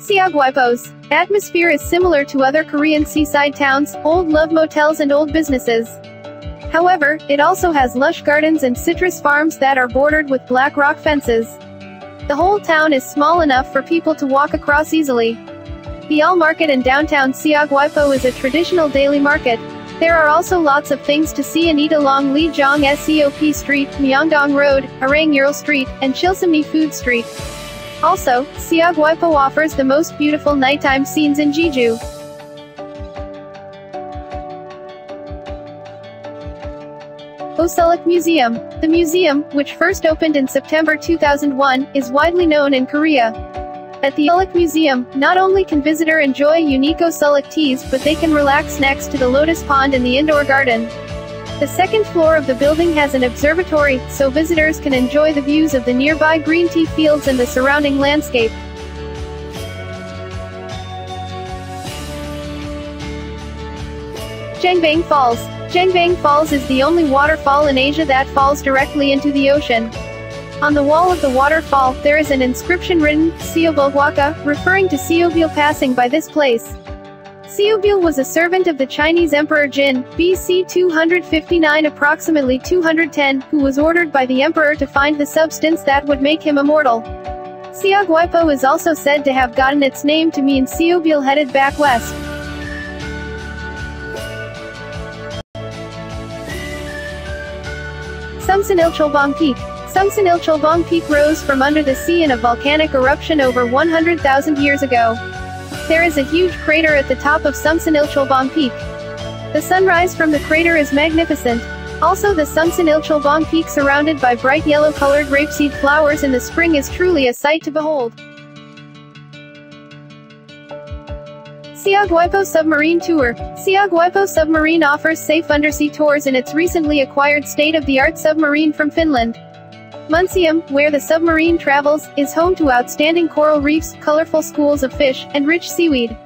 Seogwipo's atmosphere is similar to other Korean seaside towns, old love motels and old businesses. However, it also has lush gardens and citrus farms that are bordered with black rock fences. The whole town is small enough for people to walk across easily. The Olle Market in downtown Siagwipo is a traditional daily market. There are also lots of things to see and eat along Lee Jung-seop Street, Myeongdong Road, Arangyurl Street, and Chilsamni Food Street. Also, Seogwipo offers the most beautiful nighttime scenes in Jeju. O'sulloc Museum. The museum, which first opened in September 2001, is widely known in Korea. At the O'sulloc Museum, not only can visitor enjoy unique O'sulloc teas but they can relax next to the lotus pond in the indoor garden. The second floor of the building has an observatory, so visitors can enjoy the views of the nearby green tea fields and the surrounding landscape. Jeongbang Falls. Jeongbang Falls is the only waterfall in Asia that falls directly into the ocean. On the wall of the waterfall, there is an inscription written, Seobilgwaka, referring to Seobil passing by this place. Seobil was a servant of the Chinese Emperor Jin, BC 259 approximately 210, who was ordered by the emperor to find the substance that would make him immortal. Seogwipo is also said to have gotten its name to mean Seobil headed back west. Sumsunilcholbong Peak. Sumsunilcholbong Peak rose from under the sea in a volcanic eruption over 100,000 years ago. There is a huge crater at the top of Sumsunilcholbong Peak. The sunrise from the crater is magnificent. Also the Sumsunilcholbong Peak surrounded by bright yellow-colored rapeseed flowers in the spring is truly a sight to behold. Seogwipo Submarine Tour. Seogwipo Submarine offers safe undersea tours in its recently acquired state-of-the-art submarine from Finland. Museum, where the submarine travels, is home to outstanding coral reefs, colorful schools of fish, and rich seaweed.